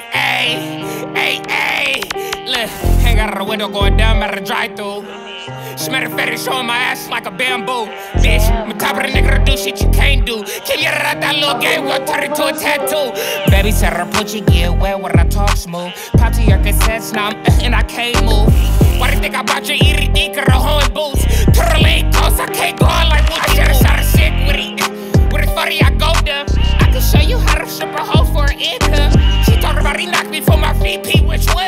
Hey, hey, hey, hey. Look, hang out of the window going down at the drive through. Smell the fetish on my ass like a bamboo. Bitch, I'm top of the nigga to do shit you can't do. Kill you out that little game, we'll turn it to a tattoo. Baby said her pussy gear, wet when I talk smooth. Pop to your consents, now I'm uh, and I can't move. Why do you think I bought your EDD, girl, home boots? Turtle ain't close, I can't go which way?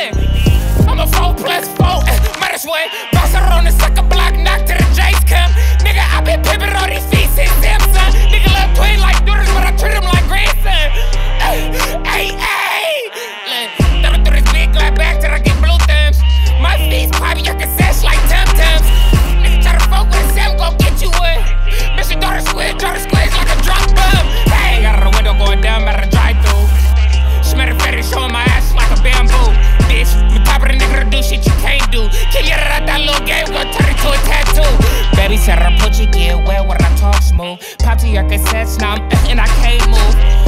Kill that little game, gon' turn it to a tattoo. Baby said her poochie get wet when I talk smooth. Pop to your cassettes, now I'm and I can't move.